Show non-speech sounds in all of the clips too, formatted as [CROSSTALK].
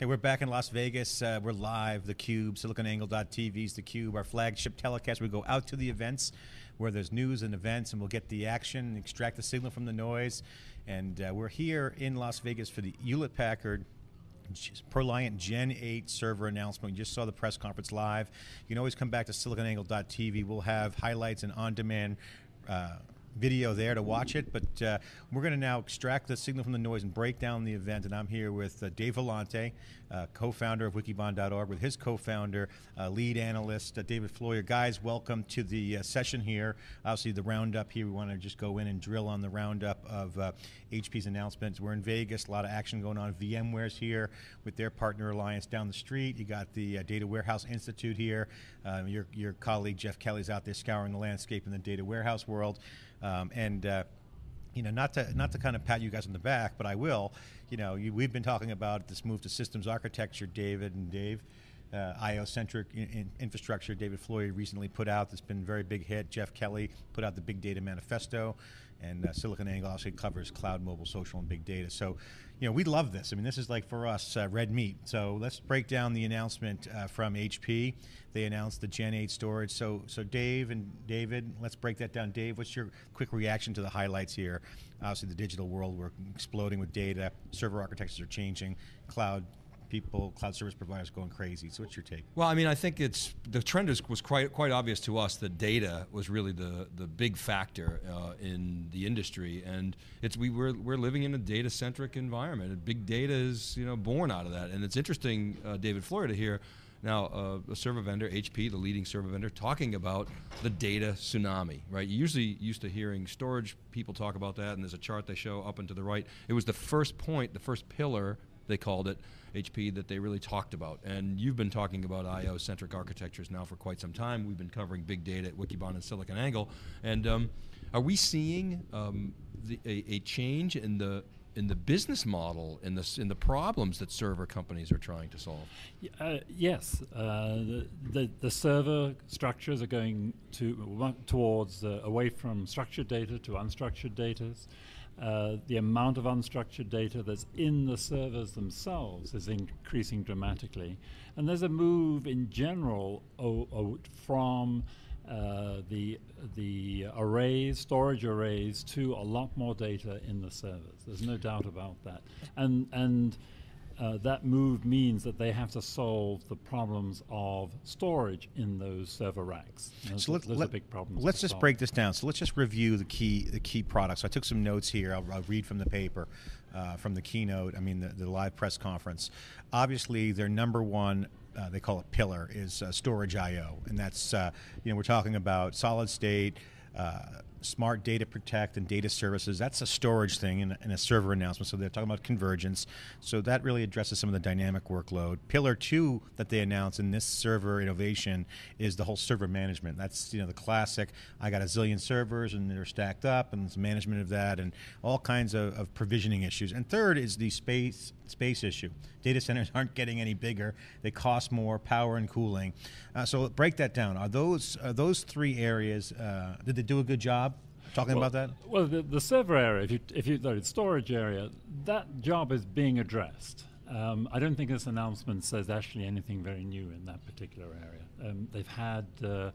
Hey, we're back in Las Vegas. Uh, we're live. The Cube, SiliconAngle.tv is the Cube, our flagship telecast. We go out to the events where there's news and events, and we'll get the action, extract the signal from the noise. And uh, we're here in Las Vegas for the Hewlett Packard ProLiant Gen 8 server announcement. You just saw the press conference live. You can always come back to siliconangle.tv. We'll have highlights and on demand. Uh, video there to watch it. But uh, we're going to now extract the signal from the noise and break down the event. And I'm here with uh, Dave Vellante, uh, co-founder of Wikibon.org, with his co-founder, uh, lead analyst uh, David Floyer. Guys, welcome to the uh, session here. Obviously, the roundup here. We want to just go in and drill on the roundup of HP's announcements. We're in Vegas. A lot of action going on. VMware's here with their partner alliance down the street. You got the Data Warehouse Institute here. your your colleague Jeff Kelly's out there scouring the landscape in the data warehouse world. Um, and uh, you know, not to not to kind of pat you guys on the back, but I will. You know, you, we've been talking about this move to systems architecture, David and Dave. Uh, IO-centric in, in infrastructure. David Floyer recently put out that's been a very big hit. Jeff Kelly put out the Big Data Manifesto, and uh, SiliconANGLE also covers cloud, mobile, social, and big data. So, you know, we love this. I mean, this is like for us uh, red meat. So let's break down the announcement uh, from HP. They announced the Gen 8 storage. So, so Dave and David, let's break that down. Dave, what's your quick reaction to the highlights here? Obviously, the digital world we're exploding with data. Server architectures are changing. Cloud people, cloud service providers going crazy. So what's your take? Well, I mean, I think it's the trend is, was quite quite obvious to us that data was really the the big factor uh, in the industry, and it's we we're, we're living in a data centric environment. And big data is you know born out of that, and it's interesting, uh, David Floyer here. Now, uh, a server vendor, HP, the leading server vendor, talking about the data tsunami, right? You usually used to hearing storage people talk about that, and there's a chart they show up and to the right. It was the first point, the first pillar, they called it, HP that they really talked about. And you've been talking about IO-centric architectures now for quite some time. We've been covering big data at Wikibon and SiliconANGLE. And um, are we seeing um, the, a, a change in the in the business model in the in the problems that server companies are trying to solve? Uh, yes, uh, the, the, the server structures are going to towards uh, away from structured data to unstructured data. Uh, the amount of unstructured data that's in the servers themselves is increasing dramatically. And there's a move in general from uh, the, the arrays, storage arrays, to a lot more data in the servers. There's no doubt about that. And, and uh, that move means that they have to solve the problems of storage in those server racks. Those, so let, those let, are big problems. Let's just solve. break this down. So let's just review the key the key products. So I took some notes here. I'll, I'll read from the paper, uh, from the keynote. I mean the, the live press conference. Obviously, their number one uh, they call it pillar is uh, storage I/O, and that's uh, you know we're talking about solid state. Smart data protect and data services that's a storage thing and, a server announcement. So they're talking about convergence. So that really addresses some of the dynamic workload. Pillar two that they announced in this server innovation is the whole server management. That's you know the classic i got a zillion servers and they're stacked up and management of that and all kinds of, of provisioning issues. And third is the space space issue. Data centers [LAUGHS] aren't getting any bigger. They cost more power and cooling. Uh, so break that down. Are those are those three areas uh, did they do a good job talking well, about that? Well, the, the, server area, if you, if you, the storage area, that job is being addressed. Um, I don't think this announcement says actually anything very new in that particular area. Um, they've had uh,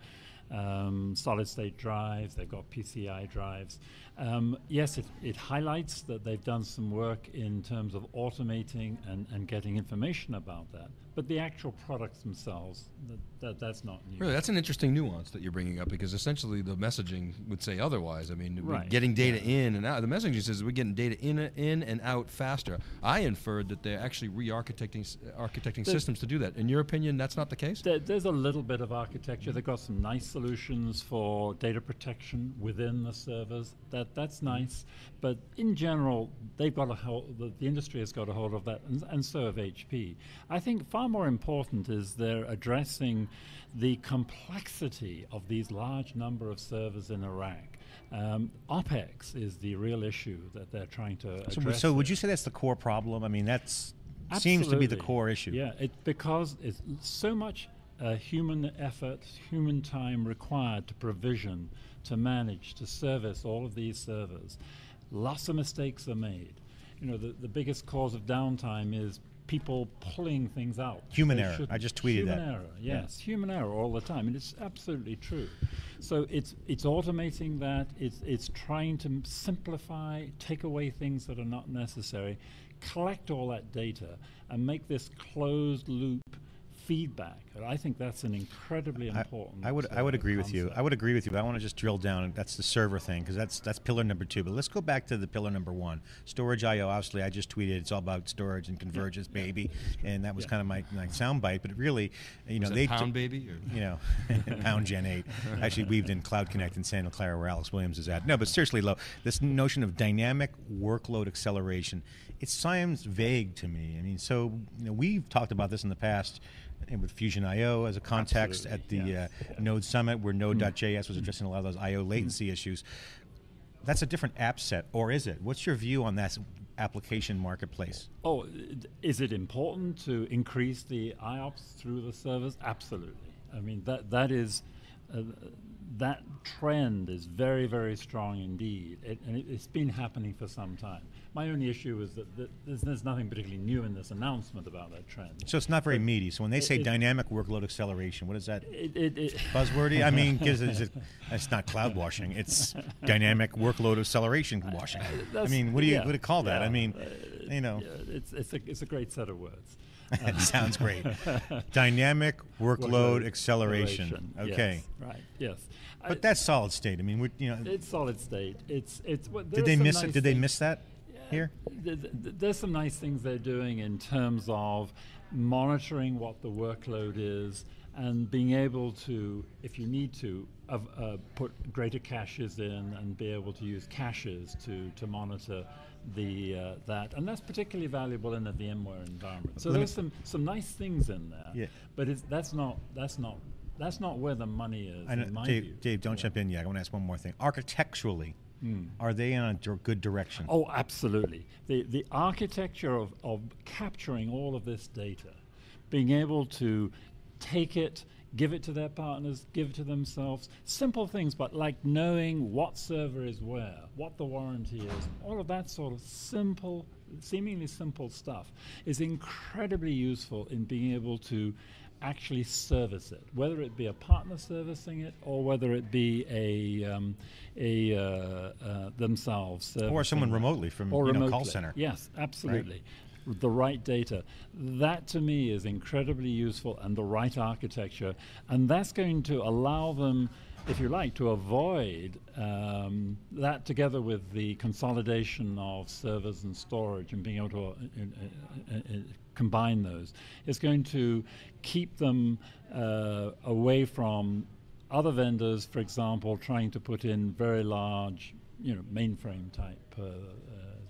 um, solid state drives, they've got PCI drives. Um, yes, it, it, highlights that they've done some work in terms of automating and, and getting information about that. But the actual products themselves, that, that, that's not new. Really, that's an interesting nuance that you're bringing up because essentially the messaging would say otherwise. I mean, right. getting data yeah. in and out. The messaging says we're getting data in, in and out faster. I inferred that they're actually re-architecting architecting systems to do that. In your opinion, that's not the case? There, there's a little bit of architecture. They've got some nice solutions for data protection within the servers. That that's nice, but in general, they've got a hold. The, the industry has got a hold of that, and, and so have HP. I think far more important is they're addressing the complexity of these large number of servers in a rack. Um, OPEX is the real issue that they're trying to address. So, so would you say that's the core problem? I mean, that's seems to be the core issue. Yeah, it, because it's so much uh, human effort, human time required to provision, to manage, to service all of these servers. Lots of mistakes are made. You know, the, the biggest cause of downtime is people pulling things out. Human They error. I just tweeted human that. error. Yes, human error all the time, and it's absolutely true. So it's it's automating that. It's it's trying to simplify, take away things that are not necessary, collect all that data, and make this closed loop feedback. And I think that's an incredibly important. I would I would agree with you. I would agree with you. But I want to just drill down. That's the server thing because that's that's pillar number two. But let's go back to the pillar number one. Storage I/O. Obviously, I just tweeted it's all about storage and convergence, baby, and that was Yeah. kind of my, my sound bite. But really, you know, Was that they pound baby or? you know, [LAUGHS] Pound Gen 8. Actually weaved in Cloud Connect in Santa Clara where Alex Williams is at. No, but seriously, low. this notion of dynamic workload acceleration, it sounds vague to me. I mean, so, you know, we've talked about this in the past and with Fusion IO as a context at the yes, uh, yeah. Hmm. Node Summit where Node.js was addressing a lot of those IO latency issues. That's a different app set, or is it? What's your view on that application marketplace? Oh, is it important to increase the IOPS through the servers? Absolutely. I mean that that is uh, that trend is very very strong indeed, it, and it, it's been happening for some time. My only issue is that, that there's, there's nothing particularly new in this announcement about that trend. So it's not very meaty. So when they it- say dynamic workload acceleration, what is that? It, it, it, buzzwordy? I mean, 'cause it's, [LAUGHS] it's not cloud washing; it's dynamic workload acceleration washing. I mean, what do you yeah, what do you call that? I mean, uh, you know, yeah, it's it's a it's a great set of words. It sounds great. [LAUGHS] Dynamic workload acceleration. Okay, Yes, right. Yes. I- but that's solid state. I mean, we you know, It's solid state. It's it's. Well, did they miss nice it? Did they miss that here? Th- th- th- There's some nice things they're doing in terms of monitoring what the workload is and being able to, if you need to, of, uh, put greater caches in and be able to use caches to, to monitor the uh, that, and that's particularly valuable in a VMware environment. So Let there's some, some nice things in there, Yeah. but it's, that's not that's not that's not where the money is. I know, in my Dave. view. Dave, don't Yeah. jump in yet. I want to ask one more thing. Architecturally, are they in a good direction? Oh, absolutely. The, the architecture of, of capturing all of this data, being able to take it, give it to their partners, give it to themselves, simple things, but like knowing what server is where, what the warranty is, all of that sort of simple, seemingly simple stuff is incredibly useful in being able to actually service it, whether it be a partner servicing it or whether it be a, um, a uh, uh, themselves or someone remotely from or you know, call center. Yes, absolutely. The right data. That to me is incredibly useful and the right architecture. And that's going to allow them, if you like, to avoid um, that together with the consolidation of servers and storage and being able to uh, uh, uh, uh, combine those. It's going to keep them uh, away from other vendors, for example, trying to put in very large, you know, mainframe type uh,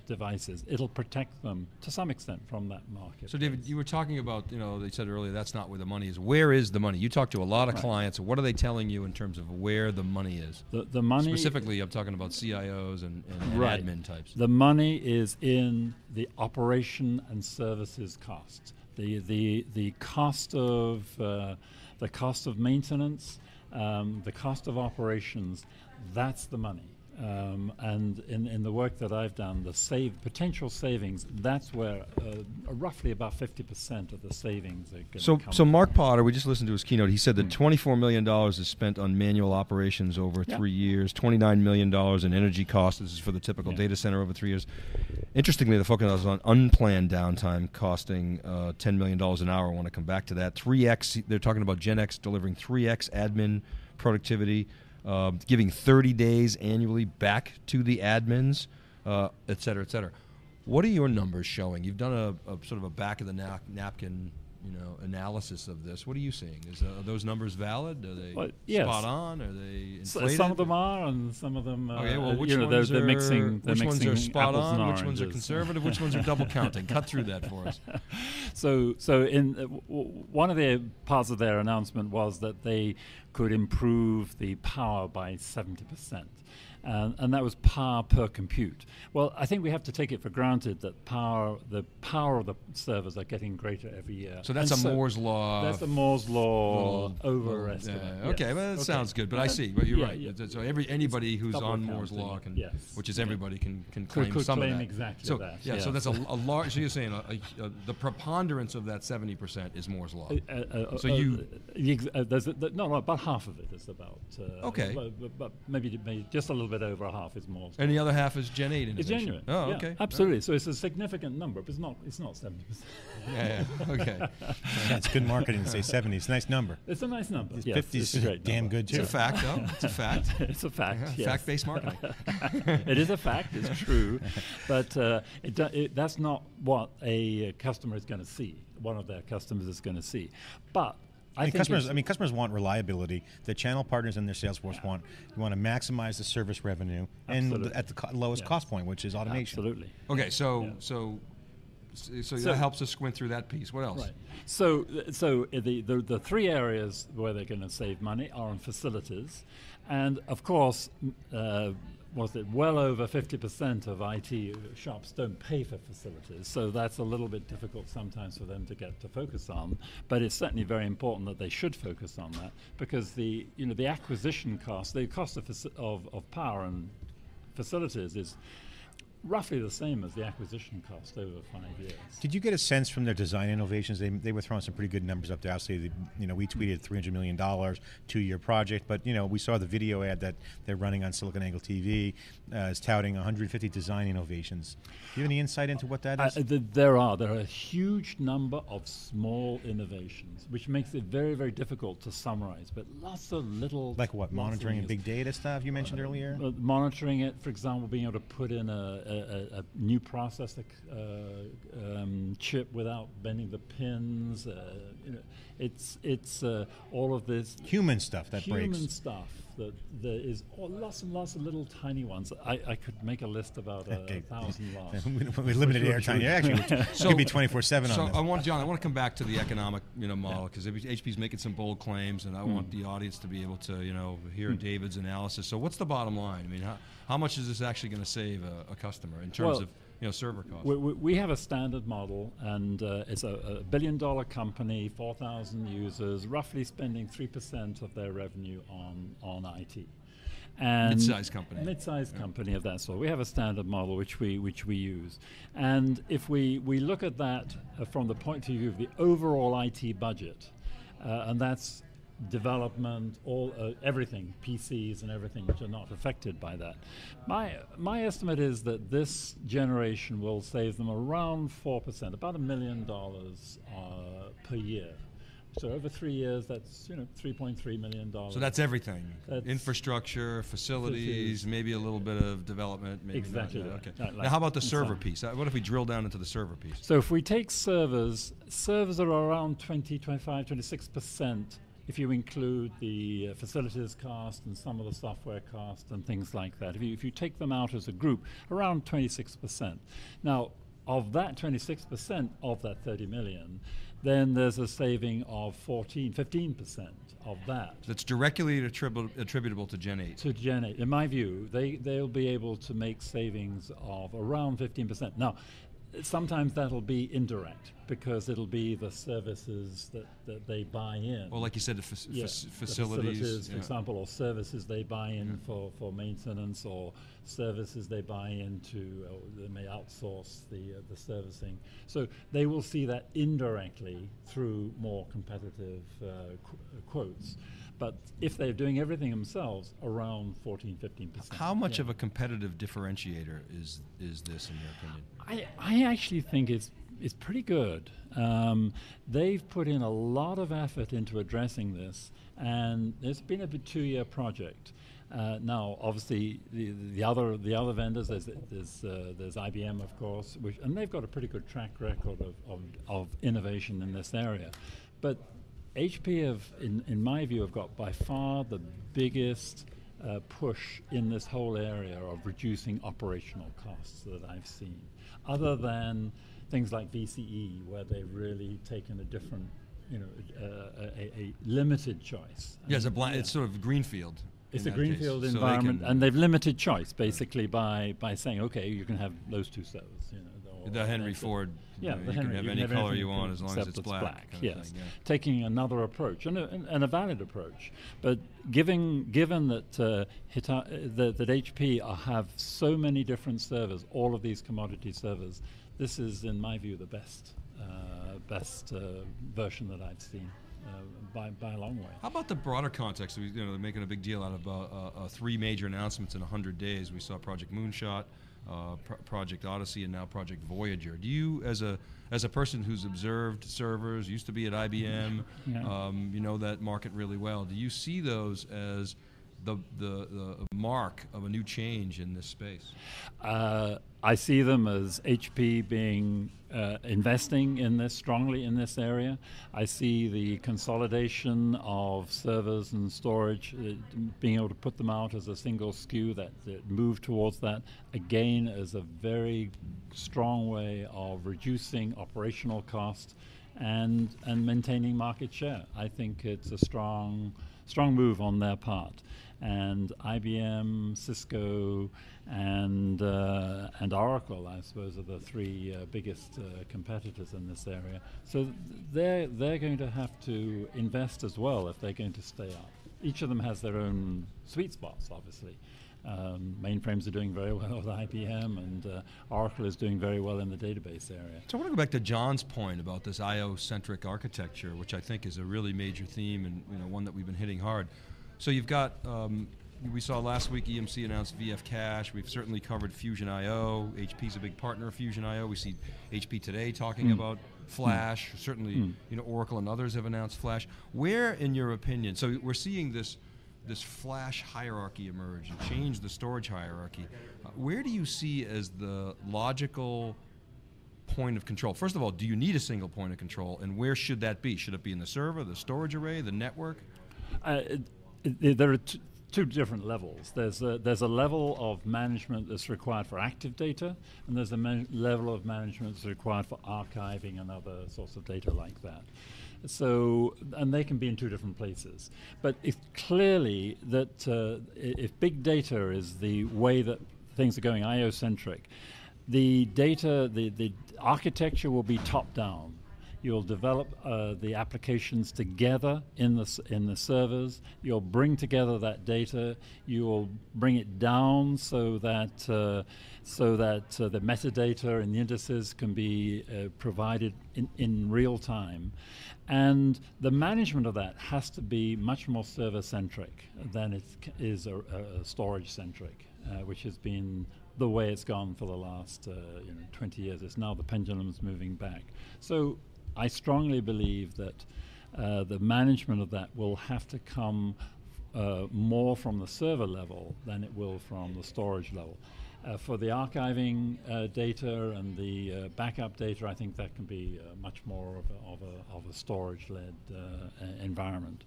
devices. It'll protect them to some extent from that market. So, David, you were talking about, you know, they said earlier that's not where the money is. Where is the money? You talk to a lot of Right. clients. What are they telling you in terms of where the money is? the, the money Specifically, I'm talking about CIOs and, and, Right. admin types. The money is in the operation and services costs. The the the cost of uh, the cost of maintenance, um, the cost of operations. That's the money. Um, and in, in the work that I've done, the save potential savings. That's where uh, roughly about fifty percent of the savings are going to So, come. so from. Mark Potter, we just listened to his keynote. He said that $24 million is spent on manual operations over Yeah. three years, $29 million in energy costs. This is for the typical Yeah. data center over three years. Interestingly, the focus was on unplanned downtime costing uh, $10 million an hour. I want to come back to that. 3X, they're talking about Gen X delivering 3X admin productivity, uh, giving 30 days annually back to the admins, uh, et cetera, et cetera. What are your numbers showing? You've done a, a sort of a back of the nap- napkin, you know, analysis of this. What are you seeing? Is uh, are those numbers valid? Are they Well, yes. spot on? Are they inflated? some of them are, and some of them. Uh, Okay, well, which you know, ones they're, they're are mixing. They're which ones are spot on? Which ones are conservative? which ones are double [LAUGHS] counting? Cut through that for us. [LAUGHS] So, so in uh, w- one of the parts of their announcement was that they could improve the power by seventy percent, and, and that was power per compute. Well, I think we have to take it for granted that power, the power of the servers are getting greater every year. So that's And a Moore's law. That's a Moore's law little- overestimate. Yeah, okay, well, that Okay. sounds good, but I Uh, see. But you're yeah, right. yeah. So every anybody who's Double on Moore's law can, yes. which is everybody can can claim could some claim of that. exactly so that, yeah, so that's a, a large. So you're saying a, a, a, the preponderance of that seventy percent is Moore's law. Uh, uh, So uh, you- uh, uh, there's no, no, about half of it is about. Uh, Okay. But, but- but maybe, maybe just a little bit over half is more. and the other half is Gen eight It's genuine. Oh, yeah, okay. Absolutely. So it's a significant number, but it's not. It's not seventy percent. Yeah, yeah. [LAUGHS] Okay. Yeah, it's good marketing to say 70. It's a nice number. It's a nice number. Yes, 50 it's a is damn number. good, It's a fact, though. It's a [LAUGHS] fact. it's a fact. Yeah, yes. Fact-based marketing. [LAUGHS] it is a fact. It's true, but uh, it, it, that's not what a uh, customer is going to see. One of their customers is going to see, but. I, I mean, think customers. I mean, customers want reliability. The channel partners and their sales force want you want to maximize the service revenue and Absolutely. at the co- lowest Yes. cost point, which is automation. Absolutely. Okay, so Yeah. so so, so So- that helps us squint through that piece. What else? Right. So, so uh, the, the, the three areas where they're going to save money are on facilities, and of course, uh, was it well over 50% of IT shops don't pay for facilities, so that's a little bit difficult sometimes for them to get to focus on. But it's certainly very important that they should focus on that because the you know the acquisition cost, the cost of of, of power and facilities is roughly the same as the acquisition cost over five years. Did you get a sense from their design innovations? They, they were throwing some pretty good numbers up there. Obviously, the, you know, we tweeted three hundred million dollars, two year project, but you know, we saw the video ad that they're running on SiliconANGLE TV uh, is touting one hundred fifty design innovations. Do you have any insight into what that is? Uh, th- there are there are a huge number of small innovations, which makes it very very difficult to summarize. But lots of little like what? Monitoring and big data stuff you mentioned earlier. Uh, monitoring it, for example, being able to put in a, a, a, a new processor uh, um, chip without bending the pins. Uh, you know, it's it's uh, all of this Human stuff that human breaks. Human stuff that there is oh, lots and lots of little tiny ones. I, I could make a list about a, Okay. thousand [LAUGHS] lots. we limited Sure, airtime. sure. Yeah, actually, [LAUGHS] it So- could be twenty four seven So on I want John. I want to come back to the economic, you know, model because HP's making some bold claims, and I want Hmm. the audience to be able to, you know, hear David's analysis. So what's the bottom line? I mean, how, how much is this actually going to save a, a customer in terms Well, of, you know, server costs? We, we, we have a standard model, and uh, it's a, a billion dollar company, 4,000 users, roughly spending 3% of their revenue on, on IT. And Mid-sized company. Mid-sized company of that sort. We have a standard model which we which we use, and if we, we look at that uh, from the point of view of the overall IT budget, uh, and that's development, all uh, everything, PCs and everything, which are not affected by that. My my estimate is that this generation will save them around four percent, about a million dollars uh, per year. So over three years, that's you know three point three million dollars. so that's everything: That's- infrastructure, facilities, maybe a little bit of development. Maybe not. Exactly that. Okay. Like- now, how about the server piece? Uh, What if we drill down into the server piece? So if we take servers, servers are around 20, 25, 26% if you include the uh, facilities cost and some of the software cost and things like that. If you, if you take them out as a group, around 26%. Now, of that 26% of that 30 million, then there's a saving of 14, 15% of that. That's directly attribu- attributable to Gen 8. To Gen 8, in my view, they, they'll be able to make savings of around 15%. Now, sometimes that'll be indirect because it'll be the services that, that they buy in. Well, like you said, the fac- Yeah, fac- the facilities. for yeah. example, or services they buy in for, for maintenance, or services they buy into, or they may outsource the uh, the servicing. So they will see that indirectly through more competitive uh, qu- uh, quotes. But if they're doing everything themselves, around 14, 15 percent. How much of a competitive differentiator is is this, in your opinion? I, I actually think it's it's pretty good. Um, they've put in a lot of effort into addressing this, and it's been a bit two-year project. Uh, now, obviously, the, the other the other vendors there's there's, uh, there's IBM, of course, which and they've got a pretty good track record of, of, of innovation in this area, but HP have, in, in my view, have got by far the biggest uh, push in this whole area of reducing operational costs that I've seen, other than things like VCE, where they've really taken a different, you know, uh, a, a, limited choice. Yeah, it's a blind, yeah. it's sort of greenfield. It's a that case. greenfield So they environment, and they've limited choice basically by, by saying, okay, you can have those two servers. You know, The Henry. Ford. Yeah, you, know, you can have you any can color anything you want as long as it's black. kind of yes, thing, yeah. taking another approach and a, and, a valid approach, but giving given that uh, Hita- uh, that, that HP have so many different servers, all of these commodity servers, this is, in my view, the best uh, best uh, version that I've seen uh, by by a long way. How about the broader context? We, you know, they're making a big deal out of uh, uh, three major announcements in 100 days. We saw Project Moonshot, uh, Pro- Project Odyssey, and now Project Voyager. Do you, as a as a person who's observed servers, used to be at IBM, [LAUGHS] Yeah. um, you know that market really well. Do you see those as the, the the mark of a new change in this space? Uh, I see them as HP being uh, investing in this strongly in this area. I see the consolidation of servers and storage, uh, being able to put them out as a single SKU, that, that move towards that again as a very strong way of reducing operational cost and and maintaining market share. I think it's a strong strong move on their part. And IBM, Cisco, and uh, and Oracle, I suppose, are the three uh, biggest uh, competitors in this area. So they're they're going to have to invest as well if they're going to stay up. Each of them has their own sweet spots, obviously. Um, mainframes are doing very [LAUGHS] well with IBM, and uh, Oracle is doing very well in the database area. So I want to go back to John's point about this IO-centric architecture, which I think is a really major theme and you know one that we've been hitting hard. So you've got um, we saw last week EMC announced VF Cache. We've certainly covered Fusion IO. HP's a big partner of Fusion IO. We see HP today talking about Flash. Certainly, you know Oracle and others have announced Flash. Where, in your opinion, so we're seeing this this Flash hierarchy emerge and change the storage hierarchy. Uh, where do you see as the logical point of control? First of all, do you need a single point of control, and where should that be? Should it be in the server, the storage array, the network? Uh, it, it, there are two different levels. There's a, there's a level of management that's required for active data, and there's a level of management that's required for archiving and other sorts of data like that. So, and they can be in two different places. But it's clearly that uh, if big data is the way that things are going IO centric, the data, the, the architecture will be top down. You'll develop uh, the applications together in the in the servers. You'll bring together that data. You will bring it down so that uh, so that uh, the metadata and the indices can be uh, provided in, in real time, and the management of that has to be much more server centric than it is a, a storage centric, uh, which has been the way it's gone for the last uh, you know 20 years. It's now the pendulum's moving back. So I strongly believe that uh, the management of that will have to come uh, more from the server level than it will from the storage level. Uh, for the archiving uh, data and the uh, backup data, I think that can be uh, much more of a, of a, of a storage-led environment.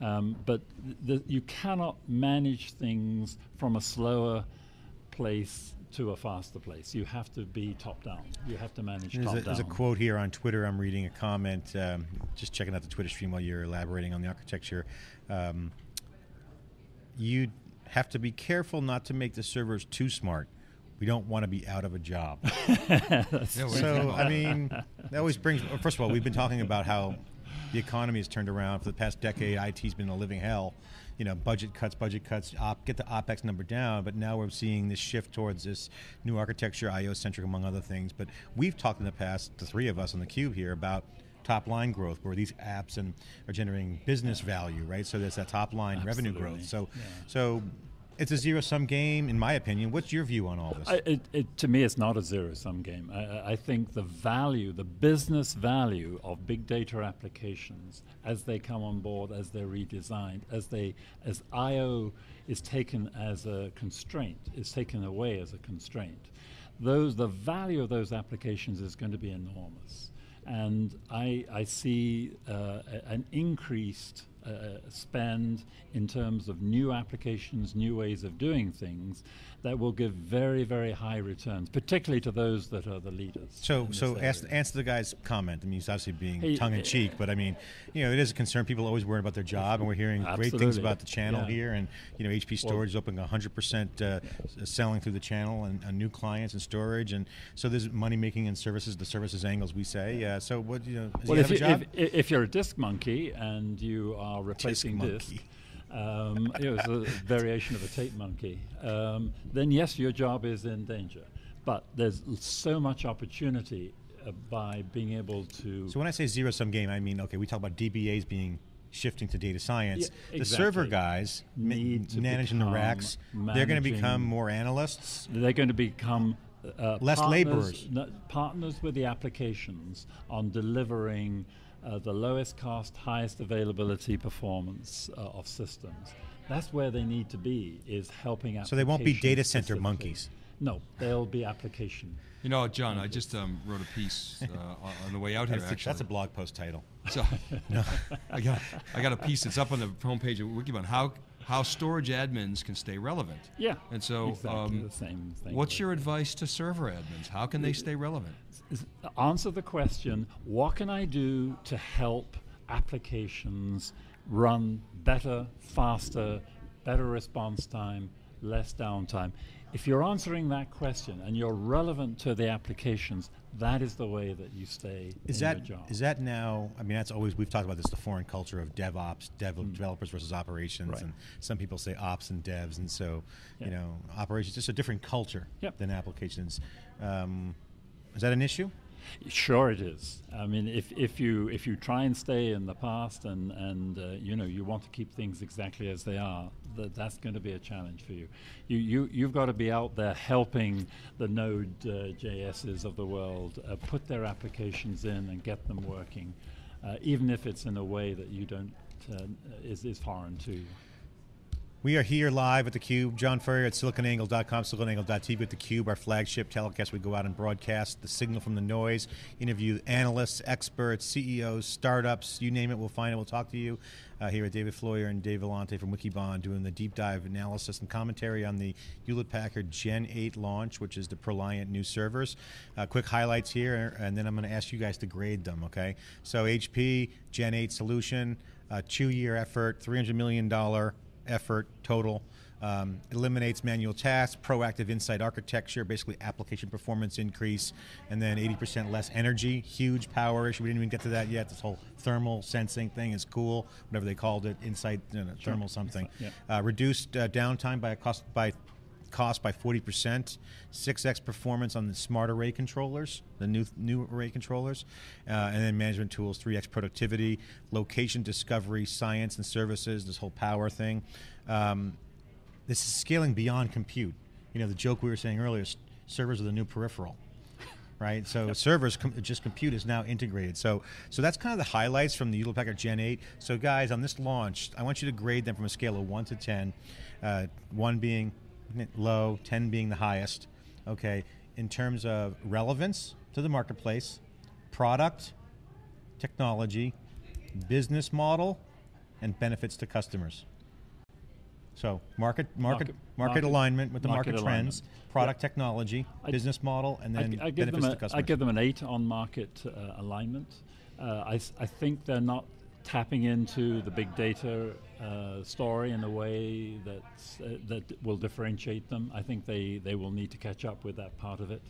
Um, but th- you cannot manage things from a slower place to a faster place. You have to be top down. You have to manage There's top a, down. there's a quote here on Twitter. I'm reading a comment, um, just checking out the Twitter stream while you're elaborating on the architecture. Um, you have to be careful not to make the servers too smart. We don't want to be out of a job. [LAUGHS] So, I mean, that always brings. First of all, we've been talking about how the economy has turned around for the past decade. IT's been a living hell. You know, budget cuts, budget cuts, op, get the opex number down. But now we're seeing this shift towards this new architecture, IO centric, among other things. But we've talked in the past, the three of us on the cube here, about top line growth, where these apps and are generating business value, right? So there's that top line revenue growth. So, Yeah. so it's a zero sum game, in my opinion. What's your view on all this? I, it, it, to me, it's not a zero-sum game. I- I, I think the value, the business value of big data applications, as they come on board, as they're redesigned, as they, as I/O is taken as a constraint, is taken away as a constraint. Those, the value of those applications is going to be enormous, and I, I see uh, an increased uh, spend in terms of new applications, new ways of doing things that will give very, very high returns, particularly to those that are the leaders. So, so ask, answer the guy's comment. I mean, he's obviously being Hey, tongue in uh, cheek, but I mean, you know, it is a concern. People are always worried about their job, and we're hearing great things about the channel Yeah. here. And you know, HP Storage is opening 100 percent uh, selling through the channel and uh, new clients and storage, and so there's money making in services, the services angles we say. Uh, so, what you know, Well, if, have you, a job? if, if you're a disk monkey and you are replacing this. Um, it was a [LAUGHS] variation of a tape monkey, um, then yes, your job is in danger. But there's so much opportunity uh, by being able to. So when I say zero sum game, I mean okay. We talk about DBAs being shifting to data science. Yeah, The server guys Need to managing the racks, they're going to become more analysts. they're going to become uh, Less partners, laborers. partners with the applications on delivering uh, the lowest cost, highest availability performance uh, of systems. That's where they need to be, is helping out. So they won't be data center monkeys. No, they'll be application. You know, John, I just um, wrote a piece [LAUGHS] uh, on- on the way out here. That's, a, actually, that's a blog post title. So, [LAUGHS] [LAUGHS] I got I got a piece that's up on the homepage of Wikibon. How how storage admins can stay relevant. Yeah. And so, exactly um, the same thing. what's your advice to server admins? How can they stay relevant? Is answer the question what can I do to help applications run better, faster, better response time, less downtime? If you're answering that question and you're relevant to the applications, that is the way that you stay Is in that your job. is that now? I mean, that's always we've talked about this the foreign culture of DevOps, dev, developers versus operations, Mm. Right. and some people say ops and devs, and so you know, operations just a different culture Yep. than applications. Um, is that an issue? Sure, it is. I mean, if, if you if you try and stay in the past and and uh, you know you want to keep things exactly as they are, that that's going to be a challenge for you. You you you've got to be out there helping the Node uh, JSs of the world uh, put their applications in and get them working, uh, even if it's in a way that you don't uh, is is foreign to you. We are here live at theCUBE. John Furrier at siliconangle.com, siliconangle.tv at theCUBE, our flagship telecast. We go out and broadcast the signal from the noise, interview analysts, experts, CEOs, startups, you name it, we'll find it, we'll talk to you. Uh, here with David Floyer and Dave Vellante from Wikibon doing the deep dive analysis and commentary on the Hewlett-Packard Gen 8 launch, which is the Proliant new servers. Uh, quick highlights here, and then I'm going to ask you guys to grade them, okay? So HP, Gen 8 solution, uh, two-year effort, $300 million effort total. Um, eliminates manual tasks, proactive insight architecture, basically application performance increase, and then 80% less energy. Huge power issue. We didn't even get to that yet. This whole thermal sensing thing is cool. Whatever they called it, insight, you know, thermal something. Yeah. Uh, reduced uh, downtime by a cost by cost by 40%, 6x performance on the smart array controllers, the new new array controllers, uh, and then management tools, 3x productivity, location discovery, science and services, this whole power thing. Um, this is scaling beyond compute. You know, the joke we were saying earlier, servers are the new peripheral. Right, so servers, com- just compute is now integrated. So, so that's kind of the highlights from the Hewlett Packard Gen 8. So, guys, on this launch, I want you to grade them from a scale of one to ten. Uh, one being low, ten being the highest. Okay, in terms of relevance to the marketplace, product, technology, business model, and benefits to customers. So market market market, Market- alignment with the market, market trends, product technology, I- business model, and then I, I give benefits them to customers. I give them an eight on market uh, alignment. Uh, I, I think they're not tapping into the big data uh, story in a way that's, uh, that will differentiate them. I think they, they will need to catch up with that part of it.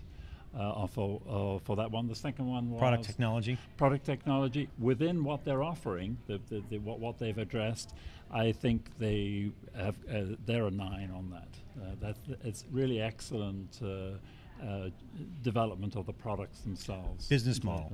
Uh, for uh, for that one, the second one was product technology. product technology within what they're offering, the, the, the, what, what they've addressed. I think they have uh, they're a nine on that. Uh, that it's really excellent uh, uh, development of the products themselves. Business model.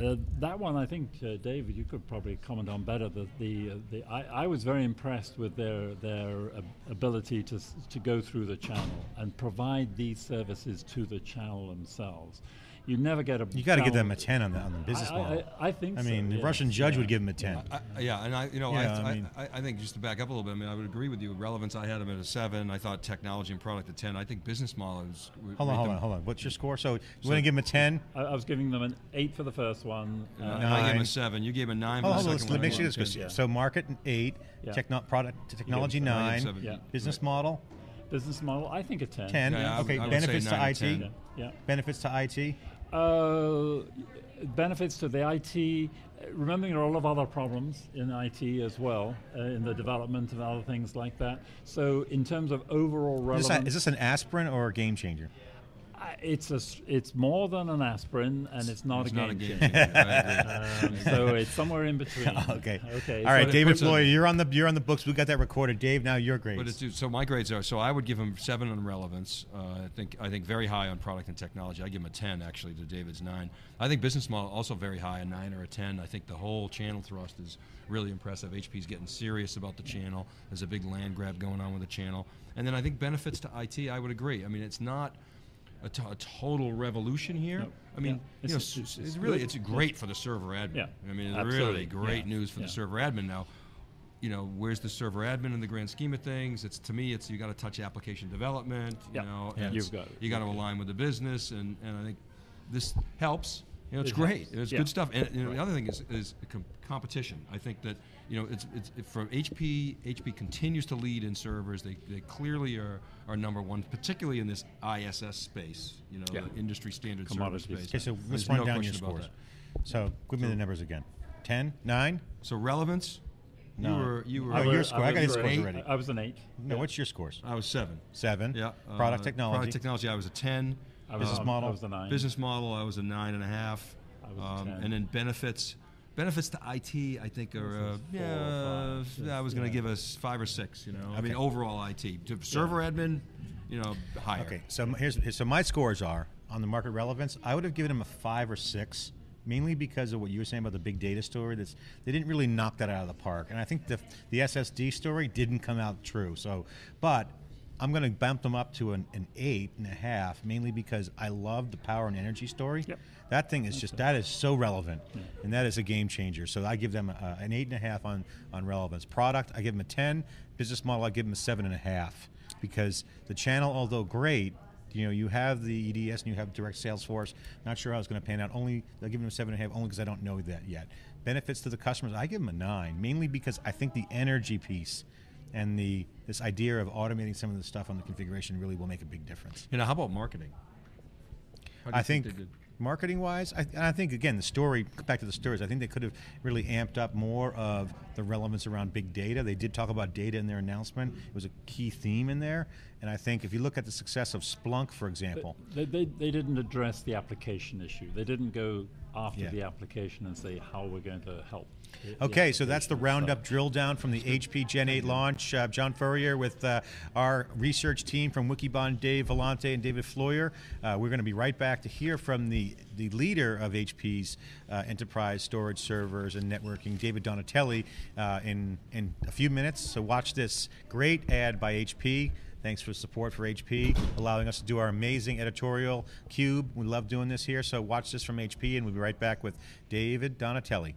Uh, that one, I think, uh, David, you could probably comment on better. The, the, uh, the I, I was very impressed with their their ab- ability to to go through the channel and provide these services to the channel themselves. You never get a. You got to give them a 10 on the, on the business I, model. I, I think. I so, mean, the yes, Russian judge yeah. would give him a 10. I, yeah, and I, you know, Yeah, I, I I, mean- I, I think just to back up a little bit, I mean, I would agree with you. Relevance, I had them at a seven. I thought technology and product at ten. I think business model Hold on, hold them- on, hold on. What's your score? So you So- want to give him a 10? I, I was giving them an eight for the first one. Uh, uh, I gave him Nine. a seven. You gave a nine. Hold for on, the hold on. second Let's one. make sure this goes. Yeah. So market an eight, Yeah. techno, product technology nine, gave seven. Yeah. business model business model, I think a 10. 10. Yeah, okay, I would benefits to nine to IT. 10. Yeah. yeah. Benefits to IT. Uh, benefits to the IT. Remembering there are a lot of other problems in IT as well, uh, in the development and other things like that. So, in terms of overall Is this, relevance, a, is this an aspirin or a game changer? Uh, it's a, s- it's more than an aspirin, and it's not It's a not game a game changer. changer. [LAUGHS] Um, so it's somewhere in between. [LAUGHS] okay. Okay. All right, so- it David puts a- Floyer, you're on the you're on the books. We got that recorded. Dave, now your grades. But it's so my grades are so I would give him seven on relevance. Uh, I think I think very high on product and technology. I give him a ten actually to David's nine. I think business model also very high, a nine or a ten. I think the whole channel thrust is really impressive. HP's getting serious about the channel. There's a big land grab going on with the channel, and then I think benefits to IT. I would agree. I mean, it's not. A, total revolution here. No. I mean, Yeah. you know, It's- s- it's- it's, really it's great for the server admin. Yeah. I mean, it's Absolutely. really great Yeah. news for Yeah. the server admin now you know, where's the server admin in the grand scheme of things? It's to me, it's you got to touch application development. You Yeah. know, Yeah. and You've got it. you got to align with the business, and, and I think this helps. You know, it's It great. helps. It's Yeah. good stuff. And you know, the other thing is is com- competition. I think that you know, it's it's from HP. HP continues to lead in servers. They, they clearly are are number one, particularly in this ISS space. You know, Yeah. the industry standard server Commodities. space. okay, so let's run no down your scores. So give me the numbers again. 10, 9? So relevance. You No. were you were. Oh, your score. I was got his an scores eight. already. I was an eight. No, Yeah. what's your scores? I was seven. 7. Yeah. Product uh, technology. Product technology. I was a ten. I was, Business I model. was a nine. Business model. I was a nine and a half. I was a Um, 10. and then benefits. Benefits to IT, I think, are uh, This is four yeah. or five. I was going to Yeah. give us five or six. You know, I mean, overall IT. To server admin, you know, higher. Okay, so here's so my scores are on the market relevance. I would have given him a five or six, mainly because of what you were saying about the big data story. That's they didn't really knock that out of the park, and I think the the SSD story didn't come out true. So, but I'm going to bump them up to an, an eight and a half, mainly because I love the power and energy story. Yep. That thing is just that is so relevant, and that is a game changer. So I give them a, an eight and a half on on relevance. Product, I give them a ten. Business model, I give them a seven and a half because the channel, although great, you know, you have the EDS and you have direct sales force. Not sure how it's going to pan out. Only I'll give them a seven and a half, only because I don't know that yet. Benefits to the customers, I give them a nine, mainly because I think the energy piece and the this idea of automating some of the stuff on the configuration really will make a big difference. You know, how about marketing? How I think, they did? marketing wise, I, and I think again the story. Back to the stories. I think they could have really amped up more of the relevance around big data. They did talk about data in their announcement. It was a key theme in there. And I think if you look at the success of Splunk, for example, They, they, they didn't address the application issue. They didn't go after Yeah. the application and say how we're going to help. Okay, so that's the roundup drill down from the HP Gen 8 launch. Uh, John Furrier with uh, our research team from Wikibon, Dave Vellante and David Floyer. Uh, we're going to be right back to hear from the, the leader of HP's uh, enterprise storage servers and networking, David Donatelli, uh, in, in a few minutes. So watch this great ad by HP. Thanks for support for HP, allowing us to do our amazing editorial cube. We love doing this here. So watch this from HP, and we'll be right back with David Donatelli.